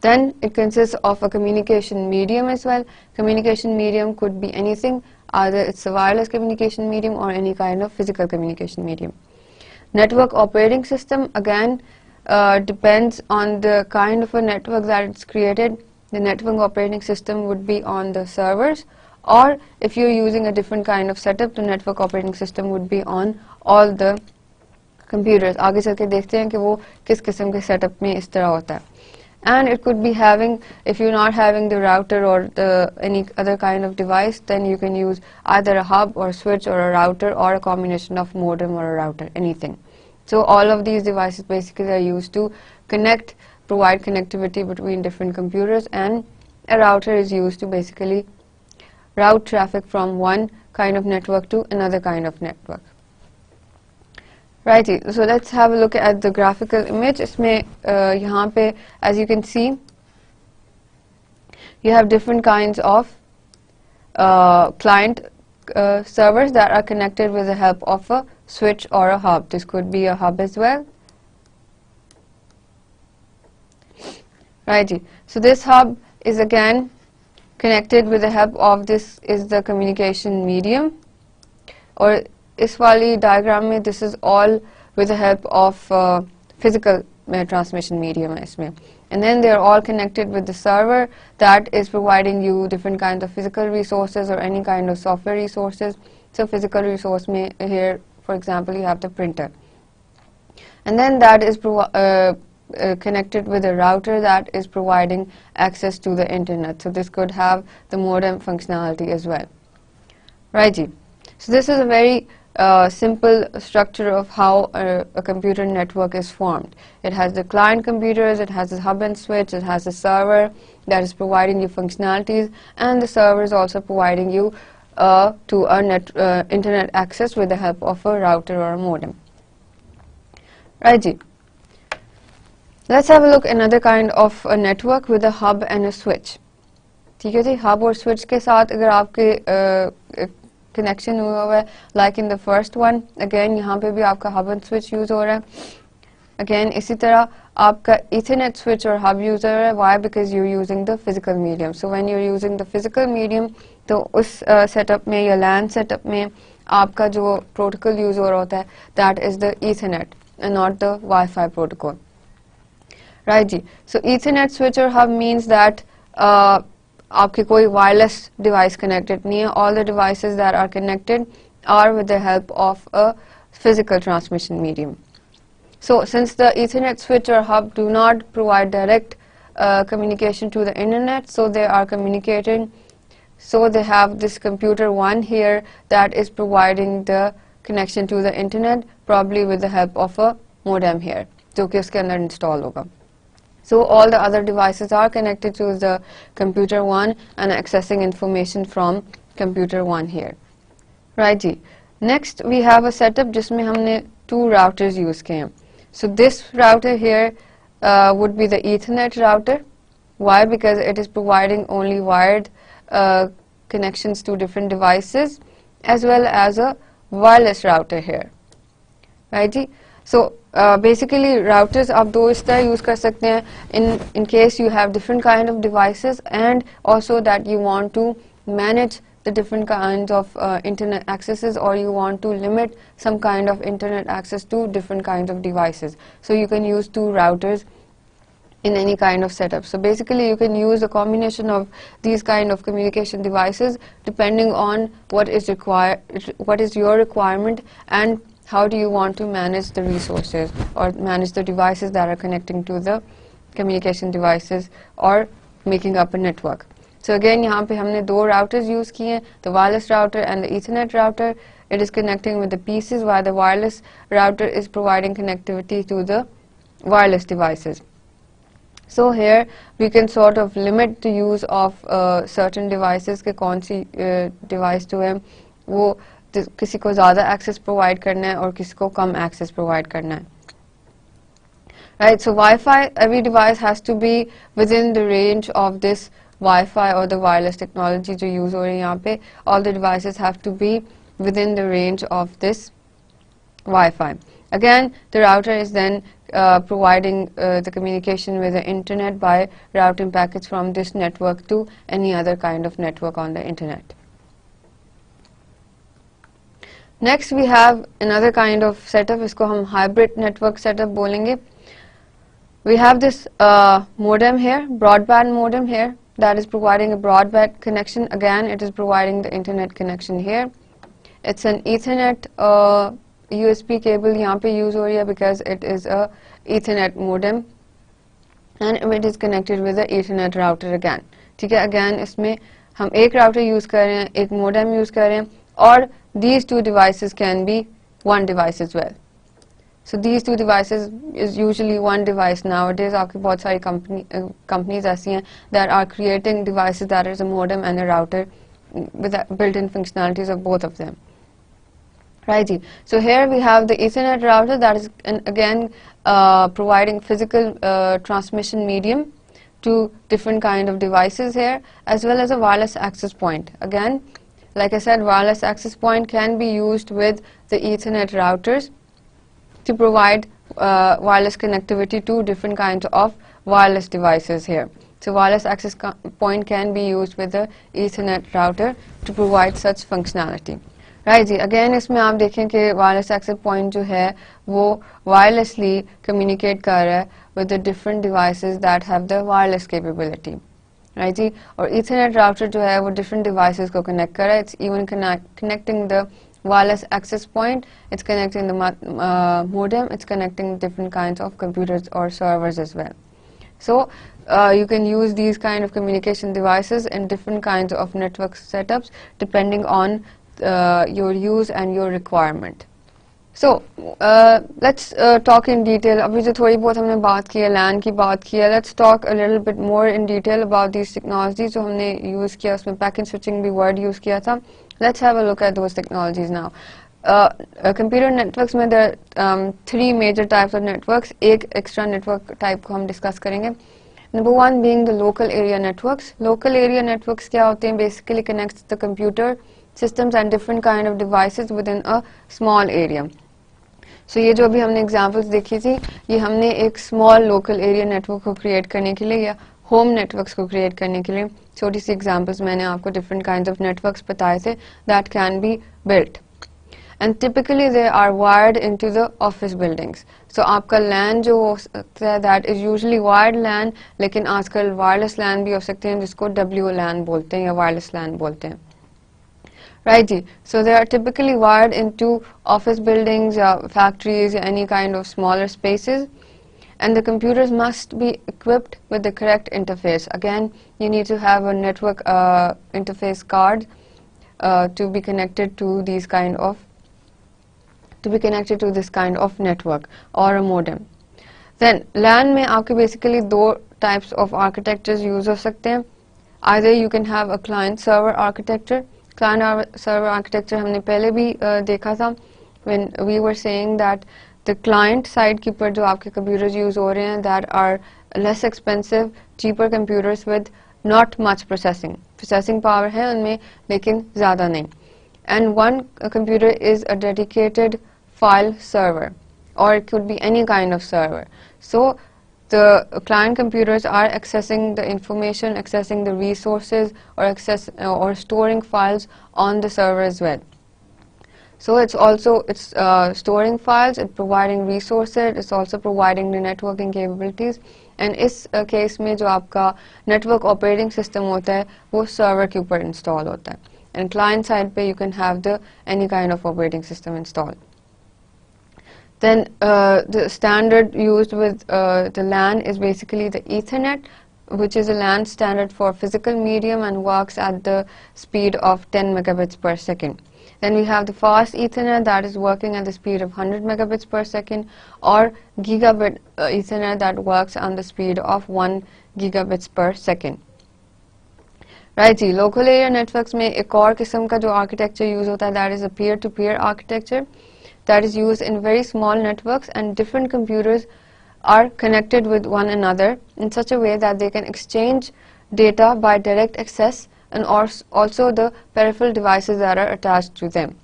Then it consists of a communication medium as well. Communication medium could be anything, either it's a wireless communication medium or any kind of physical communication medium. Network operating system again uh, depends on the kind of a network that it's created. The network operating system would be on the servers or if you're using a different kind of setup, the network operating system would be on all the computers. आगे चल के देखते हैं कि वो किस किस्म के setup में इस तरह होता है and it could be having if you're not having the router or the any other kind of device then you can use either a hub or switch or a router or a combination of modem or a router anything so all of these devices basically are used to connect provide connectivity between different computers and a router is used to basically route traffic from one kind of network to another kind of network Righty, so let's have a look at the graphical image. इसमें uh, यहाँ पे as you can see you have different kinds of uh, client uh, servers that are connected with the help of a switch or a hub. This could be a hub as well. Righty, so this hub is again connected with the help of this is the communication medium or इस वाली diagram में this is all with the help of uh, physical uh, transmission medium है इसमें and then they're all connected with the server that is providing you different kinds of physical resources or any kind of software resources so physical resource may here for example you have the printer and then that is uh, uh, connected with a router that is providing access to the internet so this could have the modem functionality as well righty so this is a very uh, simple structure of how a, a, computer network is formed. It has the client computers, it has a hub and switch, it has a server that is providing you functionalities, and the server is also providing you uh, to a net, uh, internet access with the help of a router or a modem. Right, Let's have a look another kind of a network with a hub and a switch. ठीक है जी? Hub और switch के साथ अगर आपके connection हुआ हुआ है like in the first one again यहाँ पे भी आपका हब एंड स्विच यूज़ हो रहा है। अगेन इसी तरह आपका इथरनेट स्विच और हब यूज़ हो है। Why because you using the physical medium so when you using the physical medium तो उस सेटअप uh, में या लैंड सेटअप में आपका जो प्रोटोकॉल यूज़ हो रहा होता है that is the ethernet and not the wifi protocol right जी सो इथरनेट स्विच और हब मीन्स दैट आपके कोई वायरलेस डिवाइस कनेक्टेड नहीं है all the devices that are connected are with the help of a physical transmission medium. So since the Ethernet switch or hub do not provide direct uh, communication to the internet, so they are communicating, so they have this computer one here that is providing the connection to the internet, probably with the help of a modem here, जो कि उसके अंदर install होगा. So all the other devices are connected to the computer one and accessing information from computer one here. Right ji. Next we have a setup जिसमें हमने two routers use किए So this router here uh, would be the Ethernet router. Why? Because it is providing only wired uh, connections to different devices as well as a wireless router here. Right ji. So uh, basically routers आप दो इस तरह use कर सकते हैं in in case you have different kind of devices and also that you want to manage the different kinds of uh, internet accesses or you want to limit some kind of internet access to different kinds of devices. So you can use two routers in any kind of setup. So basically you can use a combination of these kind of communication devices depending on what is required, what is your requirement and how do you want to manage the resources or manage the devices that are connecting to the communication devices or making up a network. So again यहाँ पे हमने दो routers use किए हैं the wireless router and the ethernet router it is connecting with the pieces while the wireless router is providing connectivity to the wireless devices. So here we can sort of limit the use of uh, certain devices के कौन सी uh, device जो है वो किसी को ज़्यादा access provide करना है और किसी को कम एक्सेस प्रोवाइड करना है right so wi-fi every device has to be within the range of this wi-fi or the wireless technology जो use हो रही है यहाँ पे all the devices have to be within the range of this Wi-Fi. Again, the router is then uh, providing uh, the communication with the internet by routing packets from this network to any other kind of network on the internet. Next we have another kind of setup इसको हम hybrid network setup बोलेंगे। We have this modem here broadband modem here that is providing broadband connection again it is providing the internet connection here it's an ethernet U S B cable यहाँ पे use हो रही है because it is ethernet modem and it is connected with ethernet router again ठीक है? Again इसमें हम एक राउटर यूज़ कर रहे हैं, एक मोडम यूज़ कर रहे हैं, और these two devices can be one device as well. So these two devices is usually one device nowadays. आपकी बहुत सारी company, uh, companies ऐसी हैं that are creating devices that is a modem and a router with built-in functionalities of both of them. Righty. So here we have the Ethernet router that is again uh, providing physical uh, transmission medium to different kind of devices here as well as a wireless access point. Again, like I said, wireless access point can be used with the Ethernet routers to provide uh, wireless connectivity to different kinds of wireless devices here. So wireless access point can be used with the Ethernet router to provide such functionality. Right ji again इसमें आप देखें कि wireless access point जो है वो wirelessly communicate कर रहा है with the different devices that have the wireless capability right जी और इथरनेट राउटर जो है वो डिफरेंट डिवाइसेस को कनेक्ट कर रहा है it's even connecting the wireless access point it's connecting the uh, modem it's connecting different kinds of computers or servers as well so uh, you can use these kind of communication devices in different kinds of network setups depending on uh, your use and your requirement. So let's talk in detail अभी जो थोड़ी बहुत हमने बात की है land की बात की है. Let's talk a little bit more in detail about this technology जो हमने यूज़ किया. उसमें पैकेज स्विचिंग भी वर्ड यूज़ किया था. Let's have a look at those technologies now computer networks में there three major types of networks एक extra network type को हम डिस्कस करेंगे. Number one being the local area networks local area networks क्या होते हैं? Basically connect the computer systems and different kind of devices within a small area. So so, ये जो अभी हमने एग्जाम्पल्स देखी थी ये हमने एक स्मॉल लोकल एरिया नेटवर्क को क्रिएट करने के लिए या होम नेटवर्क्स को क्रिएट करने के लिए छोटी सी एग्जांपल्स मैंने आपको डिफरेंट काइंड ऑफ़ नेटवर्क्स बताए थे that can be built and typically they are wired into the office buildings so आपका लैंड जो हो सकता है that is usually wired LAN लेकिन आजकल वायरलेस लैंड भी हो सकते हैं जिसको डब्ल्यू लैंड बोलते हैं या वायरलेस लैंड बोलते हैं। Righty. So they are typically wired into office buildings, uh, factories, any kind of smaller spaces. And the computers must be equipped with the correct interface. Again, you need to have a network uh, interface card uh, to be connected to these kind of to be connected to this kind of network or a modem. Then LAN में आपके basically two types of architectures use हो सकते हैं. Either you can have a client server architecture client server architecture हमने पहले भी uh, देखा था when we were saying that the client side के ऊपर जो आपके computers use हो रहे हैं that are less expensive cheaper computers with not much processing processing power है उनमें लेकिन ज़्यादा नहीं and one computer is a dedicated file server or it could be any kind of server so the client computers are accessing the information, accessing the resources or access uh, or storing files on the server as well. So it's also it's uh, storing files, it's providing resources, it's also providing the networking capabilities. And इस uh, case में जो आपका network operating system होता है वो server के ऊपर install होता है. And client side पे you can have the any kind of operating system installed. Then uh, the standard used with uh, the LAN is basically the Ethernet, which is a LAN standard for physical medium and works at the speed of 10 megabits per second. Then we have the fast Ethernet that is working at the speed of 100 megabits per second or gigabit uh, Ethernet that works on the speed of 1 gigabits per second. Right ji local area networks में एक और किस्म का जो architecture use होता है that is a peer-to-peer -peer architecture that is used in very small networks and different computers are connected with one another in such a way that they can exchange data by direct access and also the peripheral devices that are attached to them.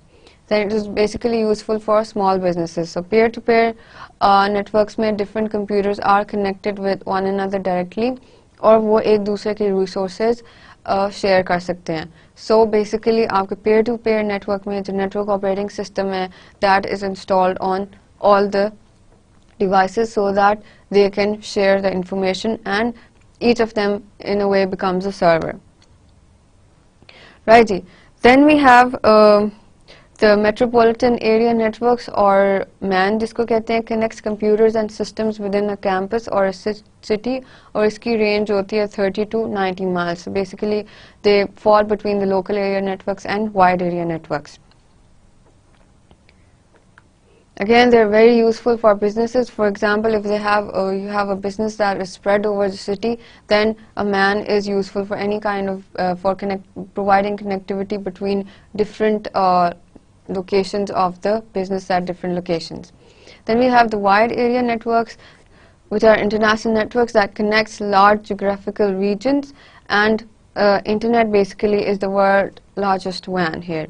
then it is basically useful for small businesses. So peer-to-peer uh, networks में different computers are connected with one another directly और वो एक दूसरे के resources uh, share कर सकते हैं. So basically आपके peer-to-peer network में जो network operating system है that is installed on all the devices so that they can share the information and each of them in a way becomes a server. Righty. Then we have uh, the metropolitan area networks or MAN जिसको कहते हैं connects computers and systems within a campus or a city और इसकी range होती है 30 to 90 miles. So basically they fall between the local area networks and wide area networks. Again they're very useful for businesses. For example if they have uh, you have a business that is spread over the city then a MAN is useful for any kind of uh, for connect providing connectivity between different uh, locations of the business at different locations. Then we have the wide area networks, which are international networks that connects large geographical regions, and uh, internet basically is the world largest WAN here.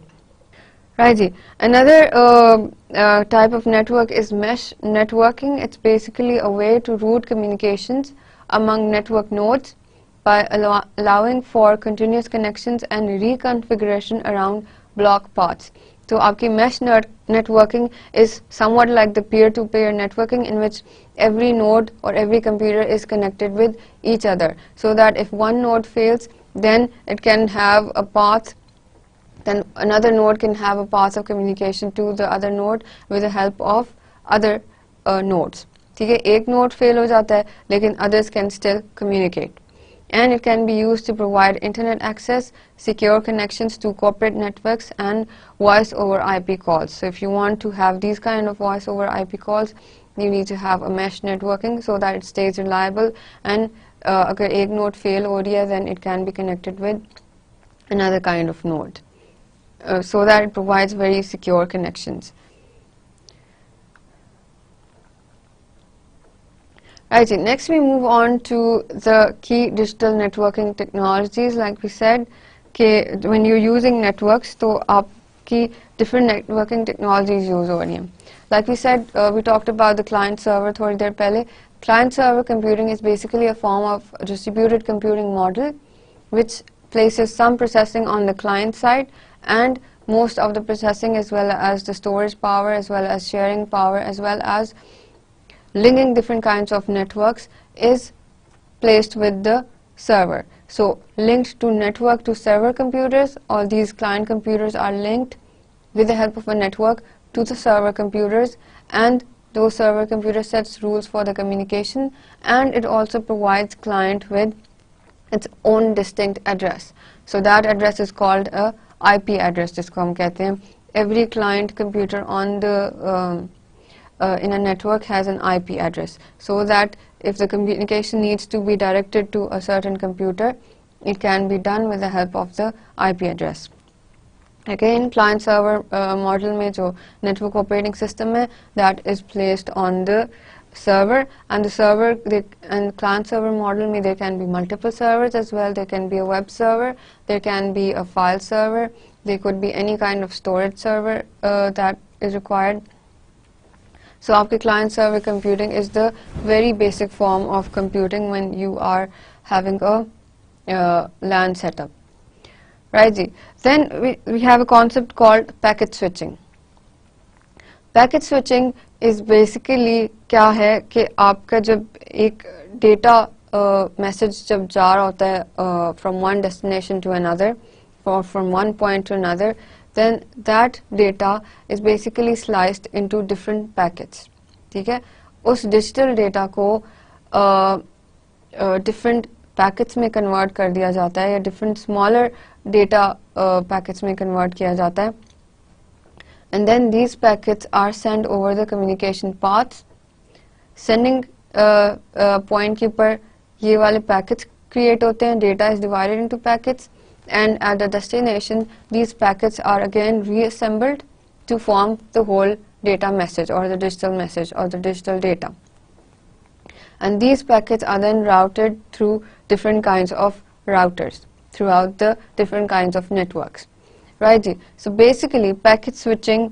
Right. Another uh, uh, type of network is mesh networking. It's basically a way to route communications among network nodes by allow allowing for continuous connections and reconfiguration around block paths. So आपकी mesh net networking is somewhat like the peer-to-peer -peer networking in which every node or every computer is connected with each other so that if one node fails then it can have a path then another node can have a path of communication to the other node with the help of other uh, nodes. ठीक है एक node fail हो जाता है लेकिन others can still communicate and it can be used to provide internet access, secure connections to corporate networks and voice over IP calls. So if you want to have these kind of voice over IP calls, you need to have a mesh networking so that it stays reliable and uh, if a node fail over then it can be connected with another kind of node uh, so that it provides very secure connections. Right, next we move on to the key digital networking technologies. Like we said, when you're using networks, so आपकी different networking technologies use हो रही Like we said, uh, we talked about the client server थोड़ी देर पहले. Client server computing is basically a form of distributed computing model which places some processing on the client side and most of the processing as well as the storage power as well as sharing power as well as linking different kinds of networks is placed with the server. So linked to network to server computers, all these client computers are linked with the help of a network to the server computers and those server computer sets rules for the communication and it also provides client with its own distinct address. So that address is called a IP address जिसको हम कहते हैं every client computer on the um, uh, in a network has an IP address so that if the communication needs to be directed to a certain computer it can be done with the help of the IP address. Again, client server uh, model में जो network operating system है that is placed on the server and the server they, and client server model me there can be multiple servers as well there can be a web server there can be a file server there could be any kind of storage server uh, that is required so आपके client server computing is the very basic form of computing when you are having a uh, LAN setup right ji then we, we have a concept called packet switching packet switching is basically क्या है कि आपका जब एक data message uh, जब जा रहा होता है from one destination to another or from one point to another then that data is basically sliced into different packets ठीक है उस डिजिटल डेटा को डिफरेंट uh, पैकेट्स uh, में कन्वर्ट कर दिया जाता है या डिफरेंट स्मॉलर डेटा पैकेट्स में कन्वर्ट किया जाता है and then these packets are sent over the communication paths sending uh, uh, point के ऊपर ये वाले packets create होते हैं data is divided into packets and at the destination these packets are again reassembled to form the whole data message or the digital message or the digital data and these packets are then routed through different kinds of routers throughout the different kinds of networks right जी so basically packet switching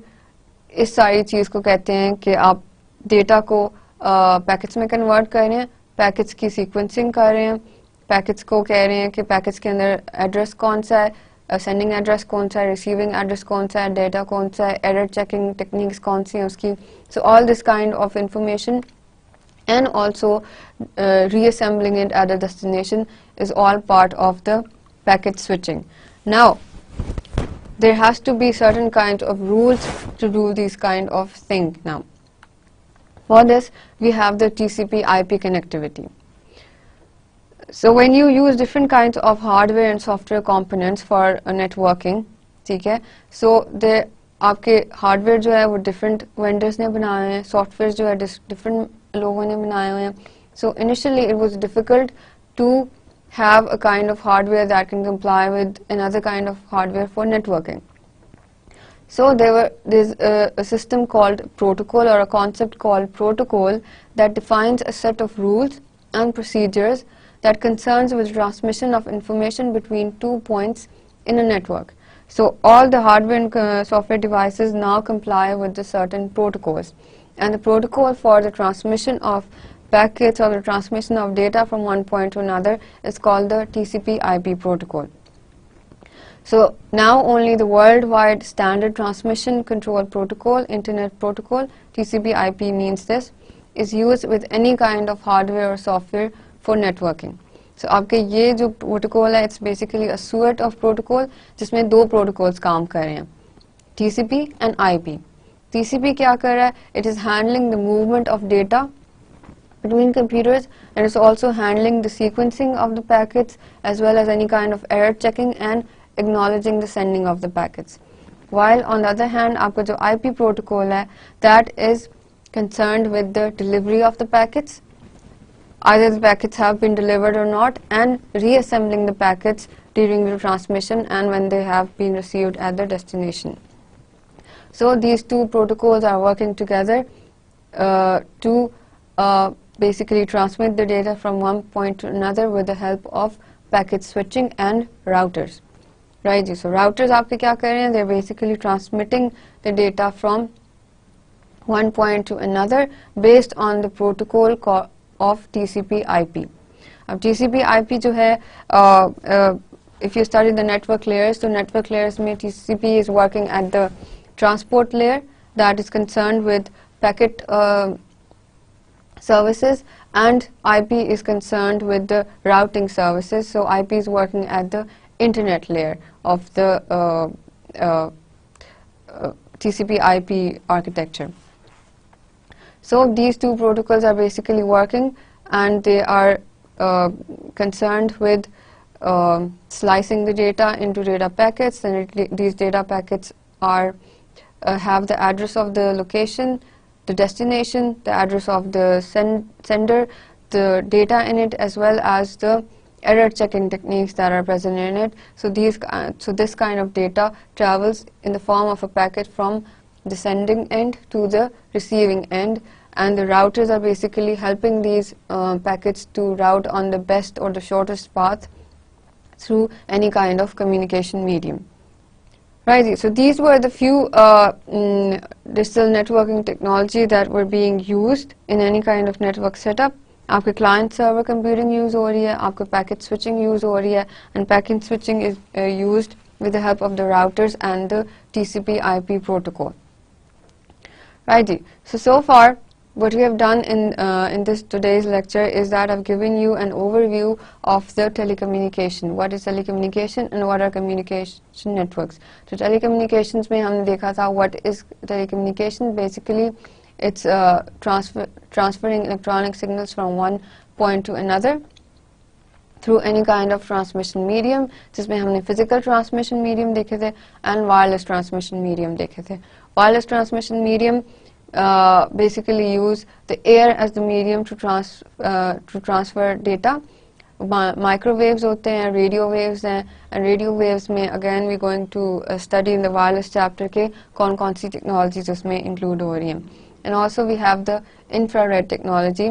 इस सारी चीज को कहते हैं कि आप data को पैकेट्स में कन्वर्ट कर रहे हैं पैकेट्स की सीक्वेंसिंग कर रहे हैं पैकेट्स को कह रहे हैं कि पैकेट्स के अंदर एड्रेस कौन सा है सेंडिंग uh, एड्रेस कौन सा है रिसीविंग एड्रेस कौन सा है डेटा कौन सा है एरर चेकिंग टेक्निक्स कौन सी हैं उसकी so all this kind of information and also uh, reassembling it at a destination is all part of the packet switching. Now, there has to be certain kinds of rules to do these kind of thing now. For this, we have the TCP IP connectivity. So when you use different kinds of hardware and software components for uh, networking, ठीक है so the आपके hardware जो है वो different vendors ने बनाए हैं software जो है डिफरेंट लोगों ने बनाए हुए हैं so initially it was difficult to have a kind of hardware that can comply with another kind of hardware for networking. So there were there's a, a, system called protocol or a concept called protocol that defines a set of rules and procedures that concerns with transmission of information between two points in a network. So all the hardware and uh, software devices now comply with the certain protocols. And the protocol for the transmission of packets or the transmission of data from one point to another is called the TCP IP protocol. So now only the worldwide standard transmission control protocol, internet protocol, TCP IP means this, is used with any kind of hardware or software for networking. So आपके ये जो protocol है it's basically a suite of protocol जिसमें दो protocols काम कर रहे हैं TCP and IP. TCP क्या कर रहा है it is handling the movement of data between computers and it's also handling the sequencing of the packets as well as any kind of error checking and acknowledging the sending of the packets. While on the other hand, आपका जो IP protocol है, that is concerned with the delivery of the packets either the packets have been delivered or not and reassembling the packets during the transmission and when they have been received at the destination. So these two protocols are working together uh, to uh, basically transmit the data from one point to another with the help of packet switching and routers. Right, so routers आपके क्या कर रहे हैं? They're basically transmitting the data from one point to another based on the protocol of TCP IP. अब TCP IP जो है uh, uh, if you study the network layers, so network layers में TCP is working at the transport layer that is concerned with packet uh, services and IP is concerned with the routing services. So IP is working at the internet layer of the uh, uh, uh, TCP IP architecture. So these two protocols are basically working and they are uh, concerned with uh, slicing the data into data packets and these data packets are uh, have the address of the location, the destination, the address of the send sender, the data in it as well as the error checking techniques that are present in it. So these uh, so this kind of data travels in the form of a packet from the sending end to the receiving end and the routers are basically helping these uh, packets to route on the best or the shortest path through any kind of communication medium. Right, so these were the few uh, mm, digital networking technology that were being used in any kind of network setup. आपके client server computing use हो रही है, आपके packet switching use हो रही है, and packet switching is uh, used with the help of the routers and the TCP IP protocol. Righty. So, so far what we have done in, uh, in this today's lecture is that I've given you an overview of the telecommunication. What is telecommunication and what are communication networks? So telecommunications में हमने देखा था what is telecommunication basically it's uh, transfer, transferring electronic signals from one point to another through any kind of transmission medium जिसमें हमने physical transmission medium देखे थे and wireless transmission medium देखे थे wireless transmission medium uh, basically use the air as the medium to trans uh, to transfer data microwaves होते हैं radio waves हैं and radio waves में again we going to uh, study in the wireless chapter के कौन कौन सी technologies उसमें include हो रही हैं and also we have the infrared technology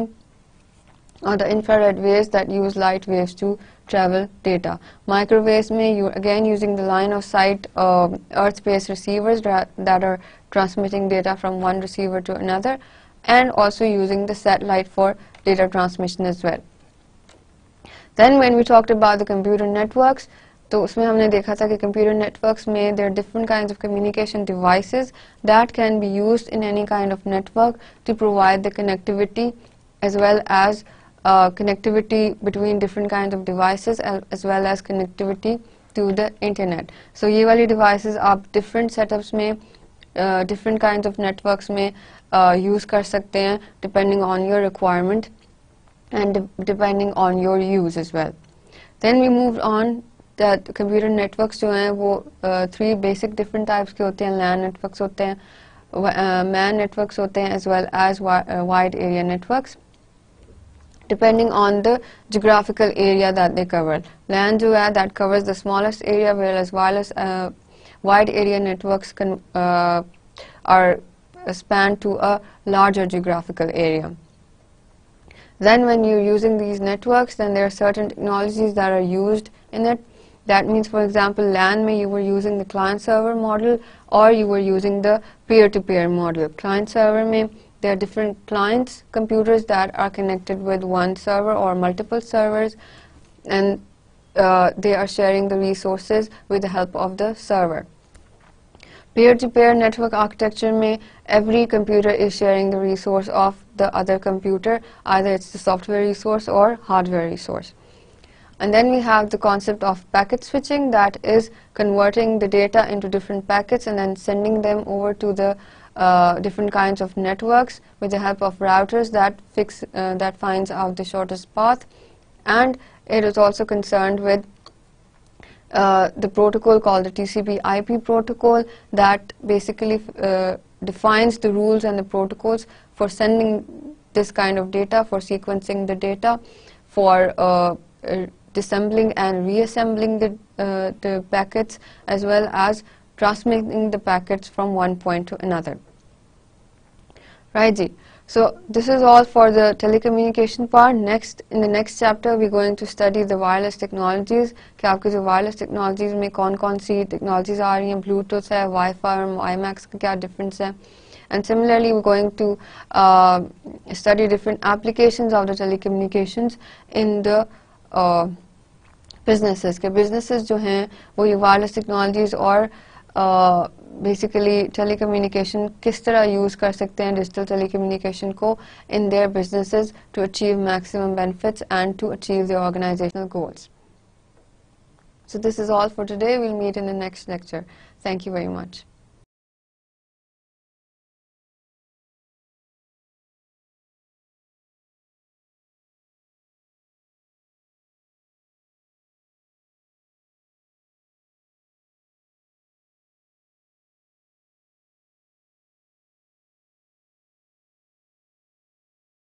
or the infrared waves that use light waves to travel data. Microwaves में you again using the line of sight uh, earth-based receivers that, that are transmitting data from one receiver to another and also using the satellite for data transmission as well. Then when we talked about the computer networks, तो उसमें हमने देखा था कि computer networks में there are different kinds of communication devices that can be used in any kind of network to provide the connectivity as well as uh, connectivity between different kinds of devices as well as connectivity to the internet. So ये वाली devices आप different setups में uh, different kinds of networks में uh, use कर सकते हैं depending on your requirement and de depending on your use as well. Then we moved on that computer networks जो हैं वो uh, three basic different types के होते हैं LAN networks होते हैं uh, MAN networks होते हैं as well as wi uh, wide area networks depending on the geographical area that they cover. LAN जो है that covers the smallest area whereas wireless uh, wide area networks can, uh, are spanned to a larger geographical area. Then when you're using these networks, then there are certain technologies that are used in it. That means, for example, LAN may you were using the client-server model or you were using the peer-to-peer -peer model. Client-server may there are different clients computers that are connected with one server or multiple servers and uh, they are sharing the resources with the help of the server. Peer-to-peer -peer network architecture may every computer is sharing the resource of the other computer, either it's the software resource or hardware resource. And then we have the concept of packet switching that is converting the data into different packets and then sending them over to the uh, different kinds of networks with the help of routers that fix uh, that finds out the shortest path. And it is also concerned with uh, the protocol called the TCP IP protocol that basically uh, defines the rules and the protocols for sending this kind of data, for sequencing the data, for uh, uh, disassembling and reassembling the, the packets as well as transmitting the packets from one point to another. Right, Ji. So this is all for the telecommunication part. Next, in the next chapter, we're going to study the wireless technologies. कि आपके जो wireless technologies में कौन कौन सी technologies आ रही हैं, Bluetooth है, Wi-Fi और WiMAX का क्या difference है. And similarly, we're going to uh, study different applications of the telecommunications in the uh, businesses. के businesses जो हैं वो ये wireless technologies और uh, basically telecommunication किस तरह use कर सकते हैं digital telecommunication को in their businesses to achieve maximum benefits and to achieve their organizational goals. So this is all for today. We'll meet in the next lecture. Thank you very much.